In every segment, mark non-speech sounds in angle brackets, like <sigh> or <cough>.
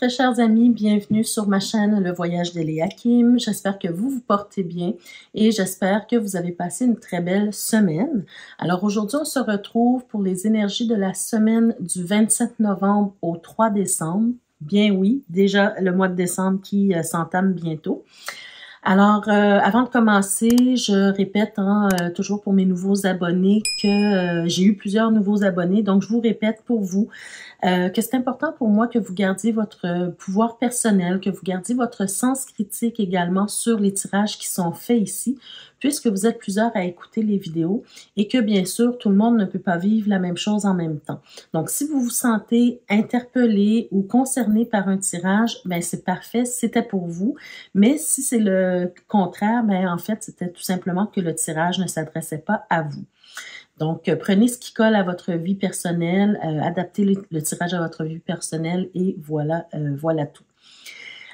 Très chers amis, bienvenue sur ma chaîne Le Voyage d'Eliakim. J'espère que vous vous portez bien et j'espère que vous avez passé une très belle semaine. Alors aujourd'hui, on se retrouve pour les énergies de la semaine du 27 novembre au 3 décembre. Bien oui, déjà le mois de décembre qui euh, s'entame bientôt. Alors, euh, avant de commencer, je répète hein, euh, toujours pour mes nouveaux abonnés que j'ai eu plusieurs nouveaux abonnés. Donc, je vous répète pour vous euh, que c'est important pour moi que vous gardiez votre pouvoir personnel, que vous gardiez votre sens critique également sur les tirages qui sont faits ici, puisque vous êtes plusieurs à écouter les vidéos et que bien sûr, tout le monde ne peut pas vivre la même chose en même temps. Donc, si vous vous sentez interpellé ou concerné par un tirage, ben c'est parfait, c'était pour vous. Mais si c'est le contraire, ben en fait, c'était tout simplement que le tirage ne s'adressait pas à vous. Donc, euh, prenez ce qui colle à votre vie personnelle, euh, adaptez le, tirage à votre vie personnelle et voilà, euh, voilà tout.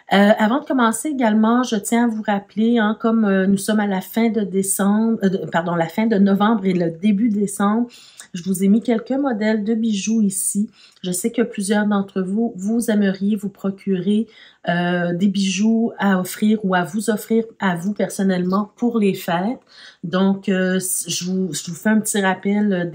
Avant de commencer également, je tiens à vous rappeler, hein, comme nous sommes à la fin de décembre, pardon, la fin de novembre et le début décembre, je vous ai mis quelques modèles de bijoux ici. Je sais que plusieurs d'entre vous, vous aimeriez vous procurer euh, des bijoux à offrir ou à vous offrir à vous personnellement pour les fêtes. Donc, euh, je, vous, je, vous, fais un petit rappel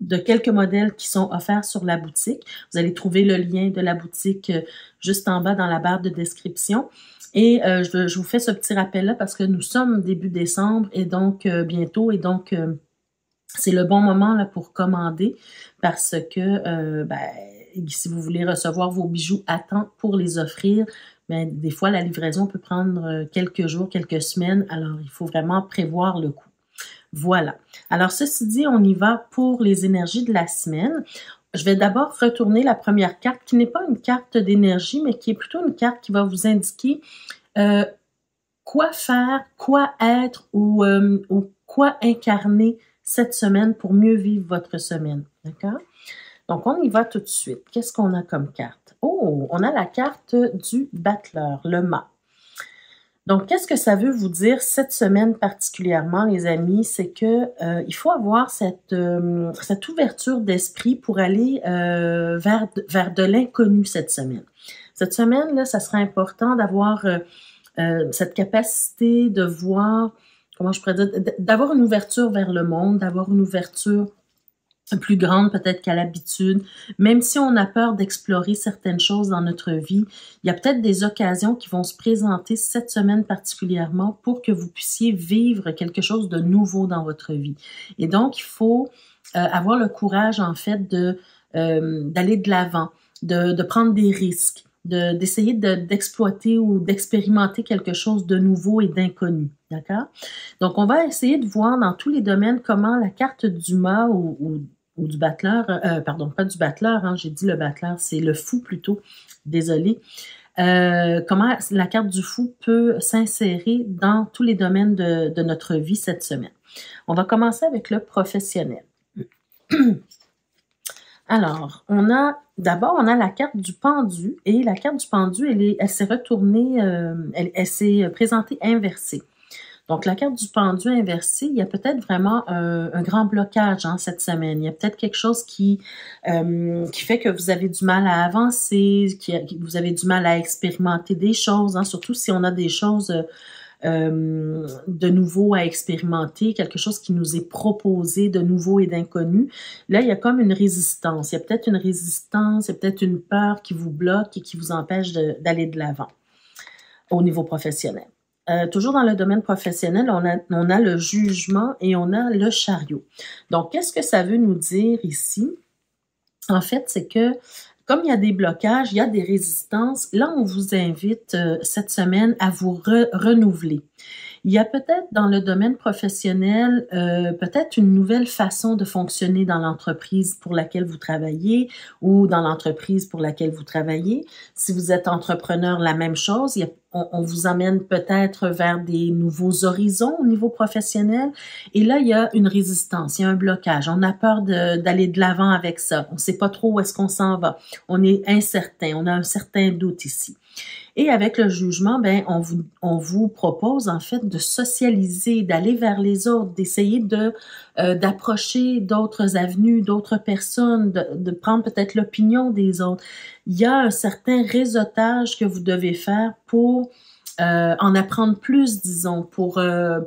de quelques modèles qui sont offerts sur la boutique. Vous allez trouver le lien de la boutique euh, juste en bas dans la barre de description. Et je, je, vous fais ce petit rappel-là parce que nous sommes début décembre et donc bientôt et donc c'est le bon moment là, pour commander parce que euh, ben, si vous voulez recevoir vos bijoux à temps pour les offrir, ben, des fois la livraison peut prendre euh, quelques jours, quelques semaines, alors il faut vraiment prévoir le coût. Voilà. Alors ceci dit, on y va pour les énergies de la semaine. Je vais d'abord retourner la première carte qui n'est pas une carte d'énergie, mais qui est plutôt une carte qui va vous indiquer euh, quoi faire, quoi être ou, ou quoi incarner cette semaine pour mieux vivre votre semaine. D'accord? Donc, on y va tout de suite. Qu'est-ce qu'on a comme carte? Oh, on a la carte du battleur, le mât. Donc, qu'est-ce que ça veut vous dire cette semaine particulièrement, les amis? C'est que euh, il faut avoir cette, euh, cette ouverture d'esprit pour aller euh, vers, vers de l'inconnu cette semaine. Cette semaine, là, ça sera important d'avoir cette capacité de voir comment je pourrais dire, d'avoir une ouverture vers le monde, d'avoir une ouverture plus grande peut-être qu'à l'habitude, même si on a peur d'explorer certaines choses dans notre vie, il y a peut-être des occasions qui vont se présenter cette semaine particulièrement pour que vous puissiez vivre quelque chose de nouveau dans votre vie. Et donc, il faut euh, avoir le courage, en fait, de euh, d'aller de l'avant, de, de prendre des risques, d'essayer d'exploiter ou d'expérimenter quelque chose de nouveau et d'inconnu. D'accord? Donc, on va essayer de voir dans tous les domaines comment la carte du mât ou, du battleur, euh, pardon, pas du battleur, hein, j'ai dit le battleur, c'est le fou plutôt, désolé, euh, comment la carte du fou peut s'insérer dans tous les domaines de, notre vie cette semaine? On va commencer avec le professionnel. <clears throat> Alors, on a d'abord on a la carte du pendu et la carte du pendu, elle s'est retournée, euh, elle, s'est présentée inversée. Donc, la carte du pendu inversée, il y a peut-être vraiment un, grand blocage hein, cette semaine. Il y a peut-être quelque chose qui, euh, qui fait que vous avez du mal à avancer, que vous avez du mal à expérimenter des choses, hein, surtout si on a des choses euh, de nouveau à expérimenter, quelque chose qui nous est proposé de nouveau et d'inconnu. Là, il y a comme une résistance. Il y a peut-être une résistance, il y a peut-être une peur qui vous bloque et qui vous empêche d'aller de l'avant au niveau professionnel. Euh, toujours dans le domaine professionnel, on a, on a le jugement et on a le chariot. Donc, qu'est-ce que ça veut nous dire ici? En fait, c'est que comme il y a des blocages, il y a des résistances, là, on vous invite euh, cette semaine à vous renouveler. Il y a peut-être dans le domaine professionnel, euh, peut-être une nouvelle façon de fonctionner dans l'entreprise pour laquelle vous travaillez ou dans l'entreprise pour laquelle vous travaillez. Si vous êtes entrepreneur, la même chose. On, vous amène peut-être vers des nouveaux horizons au niveau professionnel. Et là, il y a une résistance, il y a un blocage. On a peur d'aller de l'avant avec ça. On ne sait pas trop où est-ce qu'on s'en va. On est incertain, on a un certain doute ici. Et avec le jugement, ben, on vous, on vous propose en fait de socialiser, d'aller vers les autres, d'essayer de euh, d'approcher d'autres avenues, d'autres personnes, de, de prendre peut-être l'opinion des autres. Il y a un certain réseautage que vous devez faire pour euh, en apprendre plus, disons, pour euh,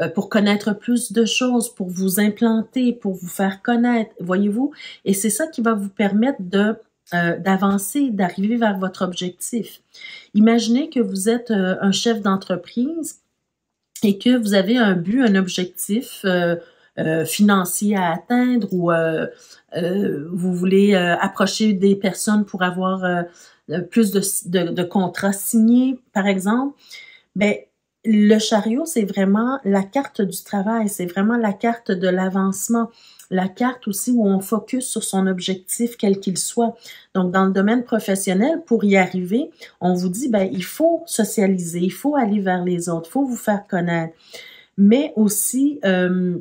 euh, pour connaître plus de choses, pour vous implanter, pour vous faire connaître, voyez-vous? Et c'est ça qui va vous permettre de euh, d'avancer, d'arriver vers votre objectif. Imaginez que vous êtes euh, un chef d'entreprise et que vous avez un but, un objectif euh, financier à atteindre ou vous voulez approcher des personnes pour avoir plus de, contrats signés, par exemple. Ben, le chariot, c'est vraiment la carte du travail, c'est vraiment la carte de l'avancement, la carte aussi où on focus sur son objectif, quel qu'il soit. Donc, dans le domaine professionnel, pour y arriver, on vous dit, ben, il faut socialiser, il faut aller vers les autres, il faut vous faire connaître, mais aussi euh,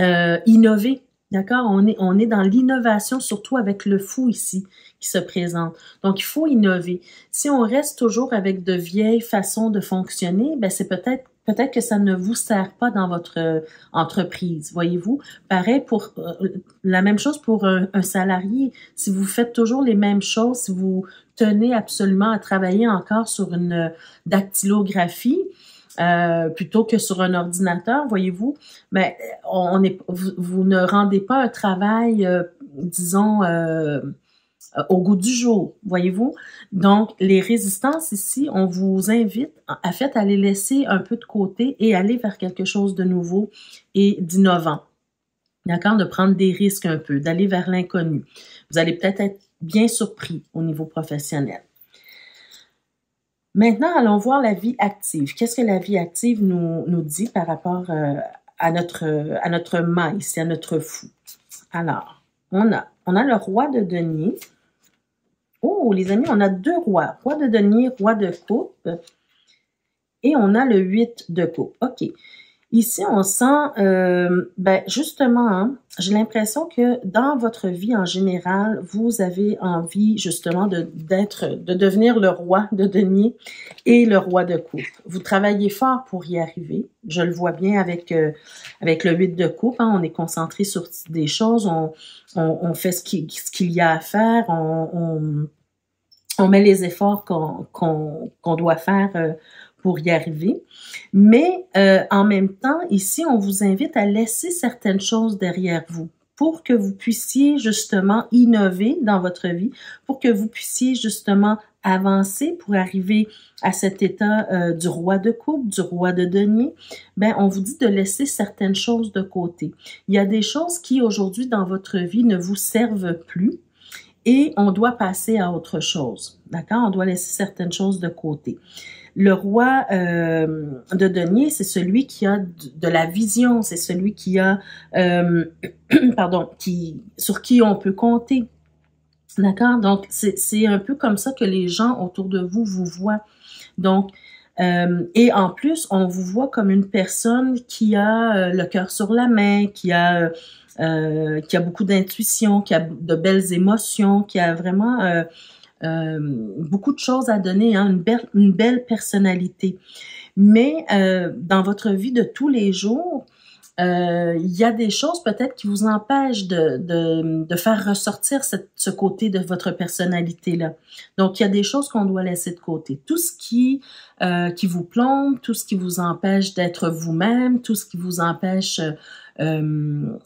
euh, innover. D'accord? On est, on est dans l'innovation, surtout avec le fou ici qui se présente. Donc, il faut innover. Si on reste toujours avec de vieilles façons de fonctionner, ben c'est peut-être peut-être que ça ne vous sert pas dans votre euh, entreprise, voyez-vous. Pareil pour euh, la même chose pour un, salarié. Si vous faites toujours les mêmes choses, si vous tenez absolument à travailler encore sur une dactylographie, euh, plutôt que sur un ordinateur, voyez-vous, mais on est, vous, ne rendez pas un travail, disons, au goût du jour, voyez-vous? Donc, les résistances ici, on vous invite à fait à les laisser un peu de côté et aller vers quelque chose de nouveau et d'innovant. D'accord? De prendre des risques un peu, d'aller vers l'inconnu. Vous allez peut-être être bien surpris au niveau professionnel. Maintenant, allons voir la vie active. Qu'est-ce que la vie active nous, dit par rapport euh, à notre à notre à notre fou? Alors, on a, on a le roi de denier. Oh, les amis, on a deux rois. Roi de denier, roi de coupe. Et on a le 8 de coupe. OK. Ici, on sent, euh, ben justement, hein, j'ai l'impression que dans votre vie en général, vous avez envie justement de d'être, de devenir le roi de denier et le roi de coupe. Vous travaillez fort pour y arriver. Je le vois bien avec euh, avec le 8 de coupe. Hein, on est concentré sur des choses, on, on, on fait ce qu'il ce qu'il y a à faire, on, on, on met les efforts qu'on qu'on qu'on doit faire euh, pour y arriver. Mais euh, en même temps, ici, on vous invite à laisser certaines choses derrière vous pour que vous puissiez justement innover dans votre vie, pour que vous puissiez justement avancer pour arriver à cet état euh, du roi de coupe, du roi de denier, ben on vous dit de laisser certaines choses de côté. Il y a des choses qui aujourd'hui dans votre vie ne vous servent plus et on doit passer à autre chose. D'accord? On doit laisser certaines choses de côté. Le roi euh, de denier, c'est celui qui a de, la vision, c'est celui qui a, euh, <clears throat> pardon, qui sur qui on peut compter. D'accord? Donc c'est un peu comme ça que les gens autour de vous vous voient. Donc euh, et en plus, on vous voit comme une personne qui a le cœur sur la main, qui a qui a beaucoup d'intuition, qui a de belles émotions, qui a vraiment beaucoup de choses à donner, hein, une, belle, une belle personnalité. Mais euh, dans votre vie de tous les jours, euh, il y a des choses peut-être qui vous empêchent de, de, de faire ressortir ce côté de votre personnalité-là. Donc, il y a des choses qu'on doit laisser de côté. Tout ce qui, euh, qui vous plombe, tout ce qui vous empêche d'être vous-même, tout ce qui vous empêche euh,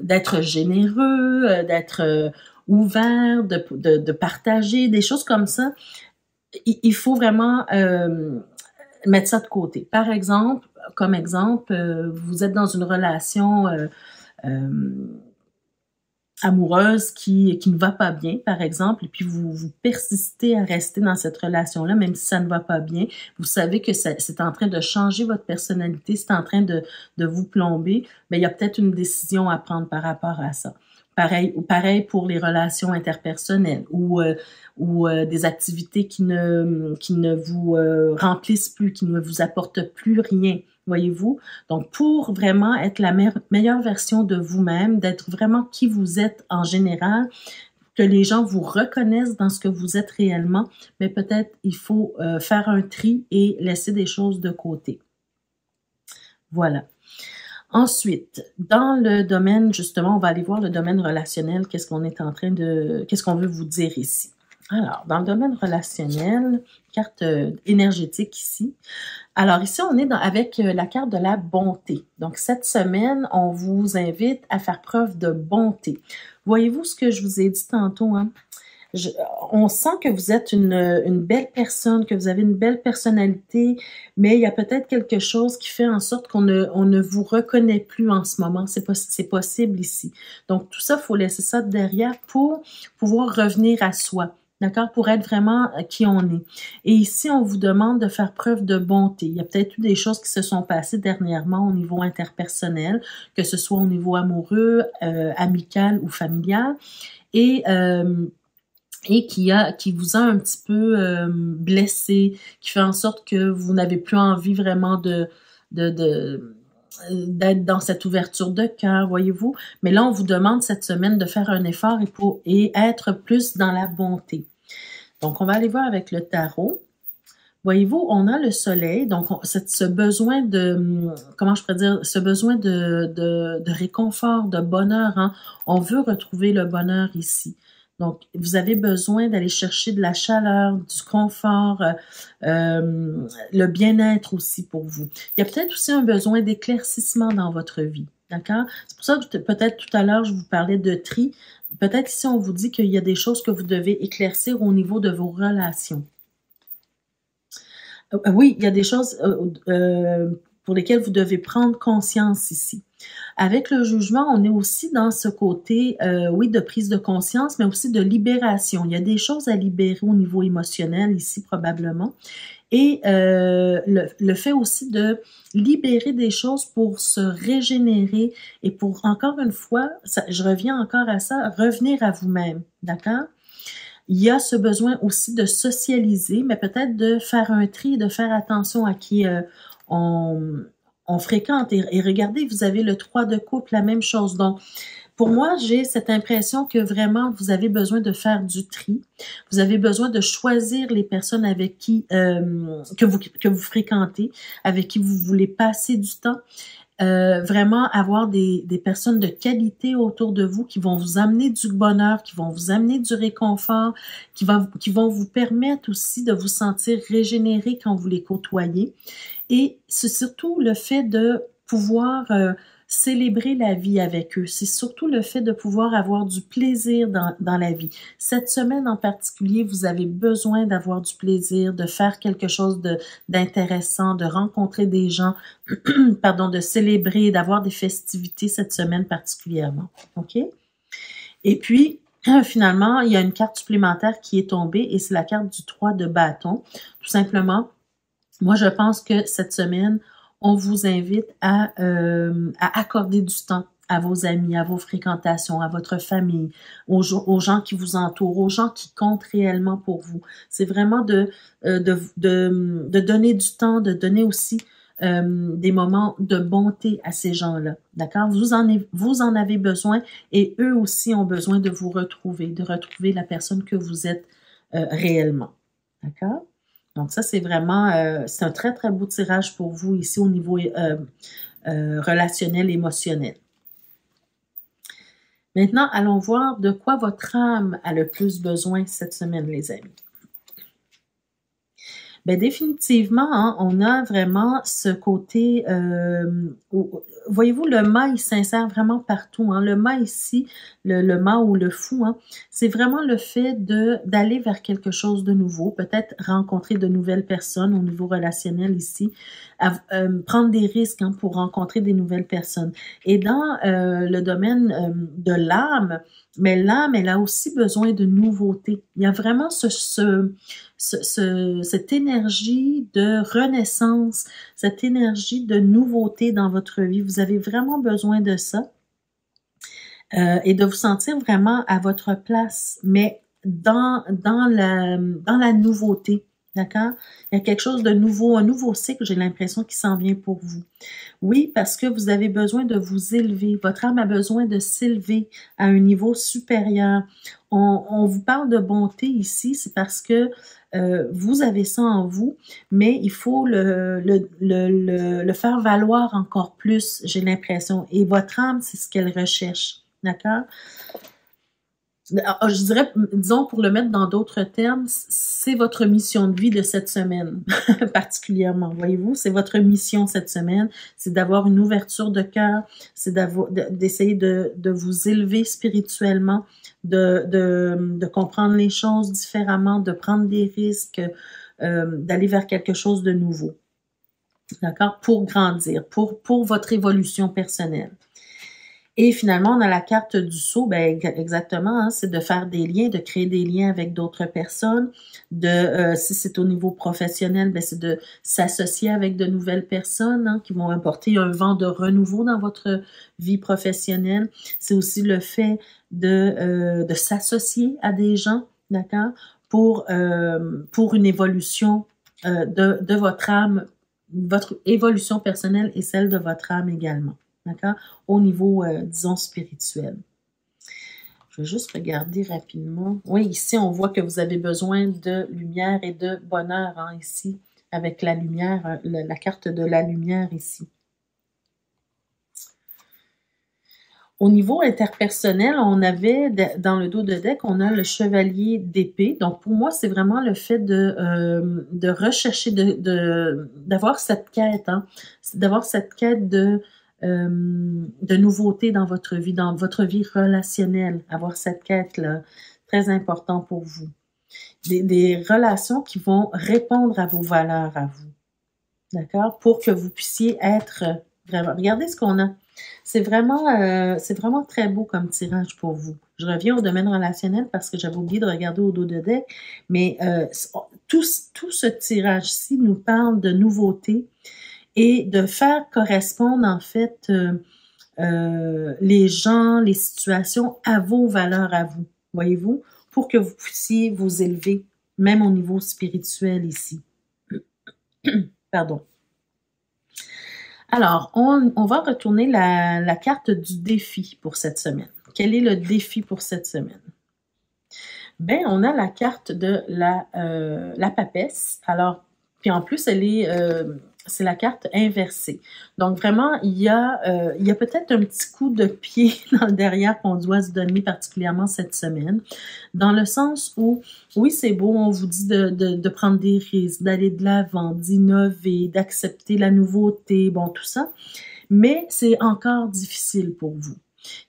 d'être généreux, d'être ouvert, de, de, partager, des choses comme ça, il, faut vraiment euh, mettre ça de côté. Par exemple, comme exemple, euh, vous êtes dans une relation euh, amoureuse qui, qui ne va pas bien, par exemple, et puis vous, vous persistez à rester dans cette relation-là, même si ça ne va pas bien, vous savez que c'est en train de changer votre personnalité, c'est en train de, de vous plomber, mais il y a peut-être une décision à prendre par rapport à ça. Pareil, pareil pour les relations interpersonnelles ou, euh, ou euh, des activités qui ne, qui ne vous euh, remplissent plus, qui ne vous apportent plus rien, voyez-vous? Donc, pour vraiment être la meilleure version de vous-même, d'être vraiment qui vous êtes en général, que les gens vous reconnaissent dans ce que vous êtes réellement, mais peut-être il faut faire un tri et laisser des choses de côté. Voilà. Ensuite, dans le domaine, justement, on va aller voir le domaine relationnel, qu'est-ce qu'on est en train de, qu'est-ce qu'on veut vous dire ici. Alors, dans le domaine relationnel, carte euh, énergétique ici. Alors ici, on est avec euh, la carte de la bonté. Donc cette semaine, on vous invite à faire preuve de bonté. Voyez-vous ce que je vous ai dit tantôt? Hein? On sent que vous êtes une, belle personne, que vous avez une belle personnalité, mais il y a peut-être quelque chose qui fait en sorte qu'on ne, vous reconnaît plus en ce moment. C'est possible ici. Donc tout ça, faut laisser ça derrière pour pouvoir revenir à soi d'accord, pour être vraiment euh, qui on est. Et ici, on vous demande de faire preuve de bonté. Il y a peut-être eu des choses qui se sont passées dernièrement au niveau interpersonnel, que ce soit au niveau amoureux, euh, amical ou familial, et euh, et qui a qui vous a un petit peu blessé, qui fait en sorte que vous n'avez plus envie vraiment de de d'être dans cette ouverture de cœur, voyez-vous. Mais là, on vous demande cette semaine de faire un effort et, pour, et être plus dans la bonté. Donc, on va aller voir avec le tarot. Voyez-vous, on a le soleil, donc ce besoin de, comment je pourrais dire, ce besoin de, de, réconfort, de bonheur, hein. on veut retrouver le bonheur ici. Donc, vous avez besoin d'aller chercher de la chaleur, du confort, euh, euh, le bien-être aussi pour vous. Il y a peut-être aussi un besoin d'éclaircissement dans votre vie. D'accord? C'est pour ça que peut-être tout à l'heure, je vous parlais de tri peut-être ici on vous dit qu'il y a des choses que vous devez éclaircir au niveau de vos relations. Euh, oui, il y a des choses pour lesquelles vous devez prendre conscience ici. Avec le jugement, on est aussi dans ce côté, oui, de prise de conscience, mais aussi de libération. Il y a des choses à libérer au niveau émotionnel ici probablement et euh, le, fait aussi de libérer des choses pour se régénérer et pour, encore une fois, je reviens encore à ça, revenir à vous-même, d'accord? Il y a ce besoin aussi de socialiser, mais peut-être de faire un tri, de faire attention à qui euh, on, fréquente. Et, et, regardez, vous avez le 3 de couple, la même chose. Donc, pour moi, j'ai cette impression que vraiment, vous avez besoin de faire du tri. Vous avez besoin de choisir les personnes avec qui euh, que vous que vous fréquentez, avec qui vous voulez passer du temps. Euh, vraiment avoir des, des personnes de qualité autour de vous qui vont vous amener du bonheur, qui vont vous amener du réconfort, qui, va, qui vont vous permettre aussi de vous sentir régénéré quand vous les côtoyez. Et c'est surtout le fait de pouvoir euh, célébrer la vie avec eux. C'est surtout le fait de pouvoir avoir du plaisir dans, dans la vie. Cette semaine en particulier, vous avez besoin d'avoir du plaisir, de faire quelque chose d'intéressant, de, rencontrer des gens, <clears throat> pardon, de célébrer, d'avoir des festivités cette semaine particulièrement. OK? Et puis, <clears throat> finalement, il y a une carte supplémentaire qui est tombée et c'est la carte du 3 de bâton. Tout simplement, moi, je pense que cette semaine, on vous invite à, euh, à accorder du temps à vos amis, à vos fréquentations, à votre famille, aux, gens qui vous entourent, aux gens qui comptent réellement pour vous. C'est vraiment de, euh, donner du temps, de donner aussi euh, des moments de bonté à ces gens-là. D'accord? Vous en, avez besoin et eux aussi ont besoin de vous retrouver, de retrouver la personne que vous êtes réellement. D'accord? Donc ça, c'est vraiment, euh, c'est un très, très beau tirage pour vous ici au niveau euh, euh, relationnel, émotionnel. Maintenant, allons voir de quoi votre âme a le plus besoin cette semaine, les amis. Bien, définitivement, hein, on a vraiment ce côté, voyez-vous, le il s'insère vraiment partout. Hein. Le mât ici, le, le mât ou le fou, hein, c'est vraiment le fait d'aller vers quelque chose de nouveau, peut-être rencontrer de nouvelles personnes au niveau relationnel ici, euh, prendre des risques hein, pour rencontrer des nouvelles personnes. Et dans euh, le domaine euh, de l'âme, mais l'âme, elle a aussi besoin de nouveautés. Il y a vraiment ce, ce, ce, cette énergie de renaissance, cette énergie de nouveauté dans votre vie. Avez vraiment besoin de ça euh, et de vous sentir vraiment à votre place, mais dans la nouveauté. D'accord? Il y a quelque chose de nouveau, un nouveau cycle, j'ai l'impression, qui s'en vient pour vous. Oui, parce que vous avez besoin de vous élever. Votre âme a besoin de s'élever à un niveau supérieur. On, vous parle de bonté ici, c'est parce que euh, vous avez ça en vous, mais il faut le, faire valoir encore plus, j'ai l'impression. Et votre âme, c'est ce qu'elle recherche. D'accord? Ah, je dirais, disons, pour le mettre dans d'autres termes, c'est votre mission de vie de cette semaine, <laughs> particulièrement. Voyez-vous, c'est votre mission cette semaine, c'est d'avoir une ouverture de cœur, c'est d'essayer de, vous élever spirituellement, de, comprendre les choses différemment, de prendre des risques, euh, d'aller vers quelque chose de nouveau. D'accord? Pour grandir, pour votre évolution personnelle. Et finalement, a la carte du saut, ben, exactement, hein, c'est de faire des liens, de créer des liens avec d'autres personnes. De, euh, si c'est au niveau professionnel, ben, c'est de s'associer avec de nouvelles personnes hein, qui vont apporter un vent de renouveau dans votre vie professionnelle. C'est aussi le fait de, euh, de s'associer à des gens, d'accord, pour, euh, pour une évolution de, de votre âme, votre évolution personnelle et celle de votre âme également d'accord, au niveau, euh, disons, spirituel. Je vais juste regarder rapidement. Oui, ici, on voit que vous avez besoin de lumière et de bonheur, hein, ici, avec la lumière, euh, la carte de la lumière ici. Au niveau interpersonnel, on avait dans le dos de deck, on a le chevalier d'épée. Donc pour moi, c'est vraiment le fait de, euh, rechercher, d'avoir cette quête, hein, d'avoir cette quête de euh, de nouveautés dans votre vie, dans votre vie relationnelle, avoir cette quête-là, très important pour vous. Des, relations qui vont répondre à vos valeurs à vous. D'accord? Pour que vous puissiez être vraiment. Regardez ce qu'on a. C'est vraiment, euh, c'est vraiment très beau comme tirage pour vous. Je reviens au domaine relationnel parce que j'avais oublié de regarder au dos de deck, mais euh, tout, tout ce tirage-ci nous parle de nouveautés et de faire correspondre en fait euh, euh, les gens, les situations à vos valeurs à vous, voyez-vous, pour que vous puissiez vous élever, même au niveau spirituel ici. <clears throat> Pardon. Alors, on, on va retourner la, la, carte du défi pour cette semaine. Quel est le défi pour cette semaine? Ben, on a la carte de la, euh, la papesse. Alors, puis en plus, elle est, euh, c'est la carte inversée. Donc vraiment, il y a, euh, a peut-être un petit coup de pied <laughs> dans le derrière qu'on doit se donner particulièrement cette semaine, dans le sens où, oui, c'est beau, on vous dit de, de, de prendre des risques, d'aller de l'avant, d'innover, d'accepter la nouveauté, bon, tout ça, mais c'est encore difficile pour vous.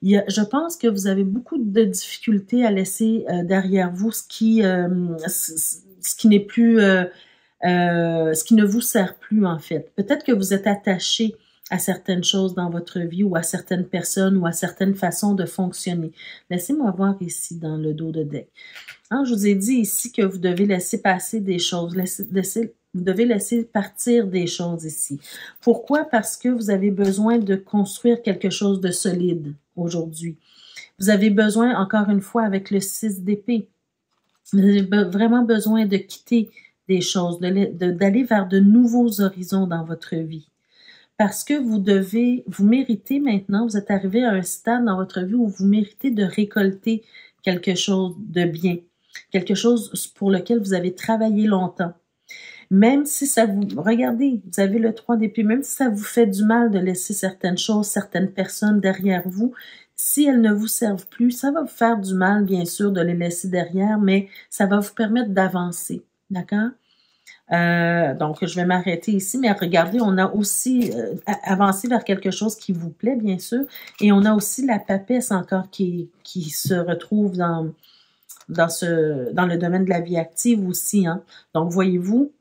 Il y a, je pense que vous avez beaucoup de difficultés à laisser euh, derrière vous ce qui, euh, ce, qui n'est plus euh, ce qui ne vous sert plus en fait. Peut-être que vous êtes attaché à certaines choses dans votre vie ou à certaines personnes ou à certaines façons de fonctionner. Laissez-moi voir ici dans le dos de deck. Hein, je vous ai dit ici que vous devez laisser passer des choses, vous devez laisser partir des choses ici. Pourquoi? Parce que vous avez besoin de construire quelque chose de solide aujourd'hui. Vous avez besoin, encore une fois, avec le 6 d'épée, vous avez vraiment besoin de quitter des choses, d'aller vers de nouveaux horizons dans votre vie. Parce que vous devez, vous méritez maintenant, vous êtes arrivé à un stade dans votre vie où vous méritez de récolter quelque chose de bien, quelque chose pour lequel vous avez travaillé longtemps. Même si ça vous, regardez, vous avez le 3 d'épée, même si ça vous fait du mal de laisser certaines choses, certaines personnes derrière vous, si elles ne vous servent plus, ça va vous faire du mal, bien sûr, de les laisser derrière, mais ça va vous permettre d'avancer. D'accord? Euh, donc, je vais m'arrêter ici, mais regardez, on a aussi euh, avancé vers quelque chose qui vous plaît, bien sûr, et on a aussi la papesse encore qui, qui se retrouve dans, dans, ce, dans le domaine de la vie active aussi. Hein. Donc, voyez-vous,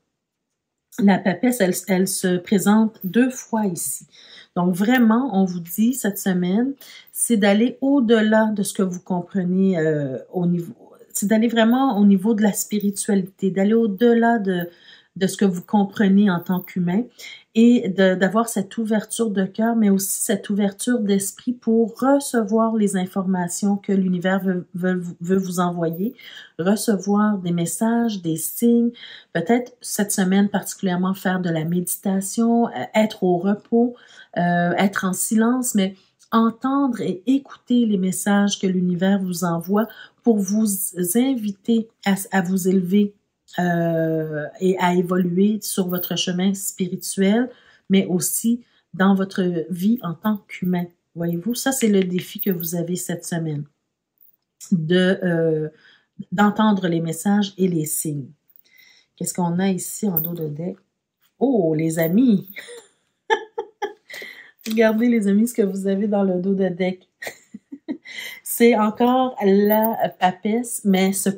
la papesse, elle, se présente deux fois ici. Donc, vraiment, on vous dit cette semaine, c'est d'aller au-delà de ce que vous comprenez euh, au niveau, c'est d'aller vraiment au niveau de la spiritualité, d'aller au-delà de, de ce que vous comprenez en tant qu'humain et d'avoir cette ouverture de cœur, mais aussi cette ouverture d'esprit pour recevoir les informations que l'univers veut, vous envoyer, recevoir des messages, des signes, peut-être cette semaine particulièrement faire de la méditation, euh, être au repos, euh, être en silence, mais entendre et écouter les messages que l'univers vous envoie pour vous inviter à, vous élever euh, et à évoluer sur votre chemin spirituel, mais aussi dans votre vie en tant qu'humain. Voyez-vous, ça c'est le défi que vous avez cette semaine, de euh, d'entendre les messages et les signes. Qu'est-ce qu'on a ici en dos de deck? Oh, les amis! Regardez les amis ce que vous avez dans le dos de deck. <laughs> C'est encore la papesse, mais ce,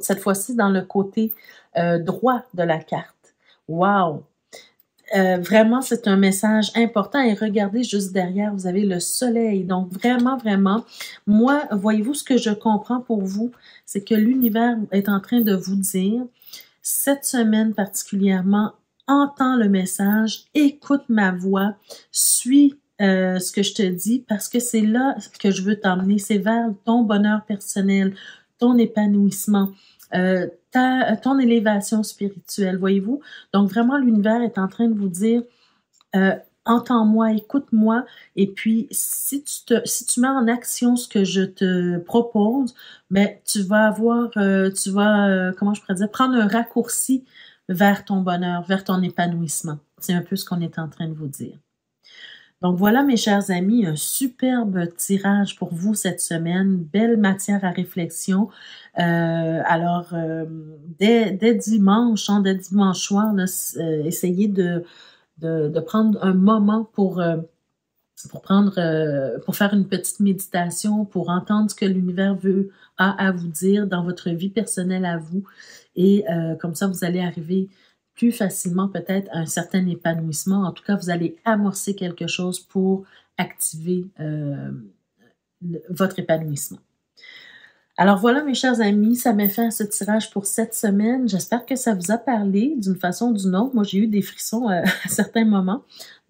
cette fois-ci dans le côté euh, droit de la carte. Wow! Euh, vraiment, c'est un message important. Et regardez juste derrière, vous avez le soleil. Donc, vraiment, vraiment, moi, voyez-vous ce que je comprends pour vous, c'est que l'univers est en train de vous dire, cette semaine particulièrement, entends le message, écoute ma voix, suis euh, ce que je te dis parce que c'est là que je veux t'emmener, c'est vers ton bonheur personnel, ton épanouissement, euh, ton élévation spirituelle, voyez-vous? Donc vraiment, l'univers est en train de vous dire, euh, entends-moi, écoute-moi, et puis si tu te, mets en action ce que je te propose, ben tu vas avoir, tu vas, comment je pourrais dire, prendre un raccourci vers ton bonheur, vers ton épanouissement. C'est un peu ce qu'on est en train de vous dire. Donc voilà, mes chers amis, un superbe tirage pour vous cette semaine. Belle matière à réflexion. Euh, alors, euh, dès, dès, dimanche, hein, dès dimanche soir, euh, essayez de, prendre un moment pour, pour faire une petite méditation, pour entendre ce que l'univers veut a à vous dire dans votre vie personnelle à vous. Et comme ça, vous allez arriver plus facilement peut-être un certain épanouissement. En tout cas, vous allez amorcer quelque chose pour activer euh, votre épanouissement. Alors voilà, mes chers amis, ça m'a fait ce tirage pour cette semaine. J'espère que ça vous a parlé d'une façon ou d'une autre. Moi, j'ai eu des frissons euh, <laughs> à certains moments.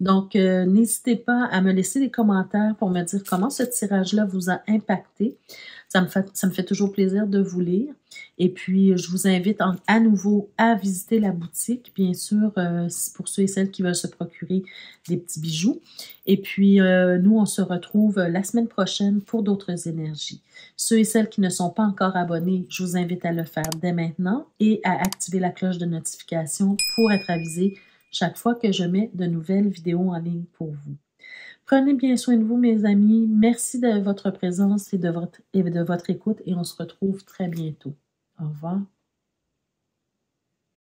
Donc, euh, n'hésitez pas à me laisser des commentaires pour me dire comment ce tirage-là vous a impacté. Ça me, fait, toujours plaisir de vous lire. Et puis, je vous invite à nouveau à visiter la boutique, bien sûr, euh, pour ceux et celles qui veulent se procurer des petits bijoux. Et puis, euh, nous, on se retrouve la semaine prochaine pour d'autres énergies. Ceux et celles qui ne sont pas encore abonnés, je vous invite à le faire dès maintenant et à activer la cloche de notification pour être avisé chaque fois que je mets de nouvelles vidéos en ligne pour vous. Prenez bien soin de vous, mes amis. Merci de votre présence et de votre, et de votre écoute et on se retrouve très bientôt. Au revoir.